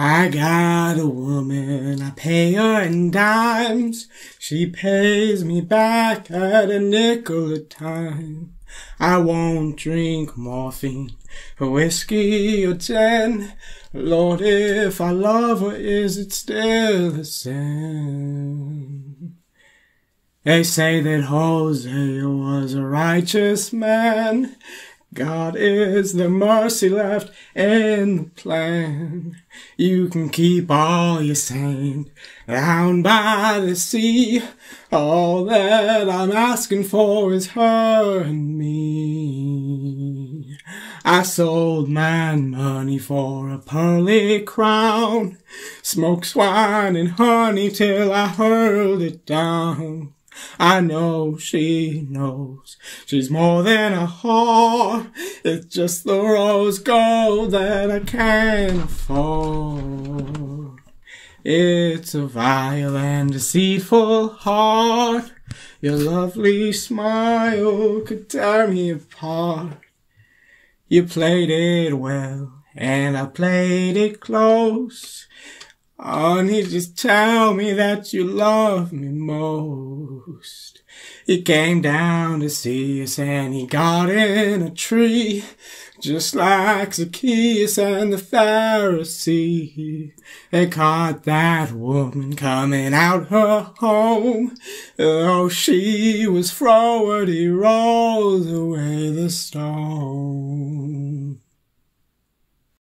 I got a woman, I pay her in dimes. She pays me back at a nickel a time. I won't drink morphine or whiskey or gin. Lord, if I love her, is it still a sin? They say that Hosea was a righteous man. God is the mercy left in the plan. You can keep all your sand down by the sea. All that I'm asking for is her and me. I sold my money for a pearly crown. Smoked swine and honey till I hurled it down. I know she knows she's more than a whore. It's just the rose gold that I can't afford. It's a vile and deceitful heart. Your lovely smile could tear me apart. You played it well, and I played it close. Honey, just tell me that you love me most. He came down to see us and he got in a tree, just like Zacchaeus and the Pharisee. They caught that woman coming out her home. Though she was froward, he rolled away the stone.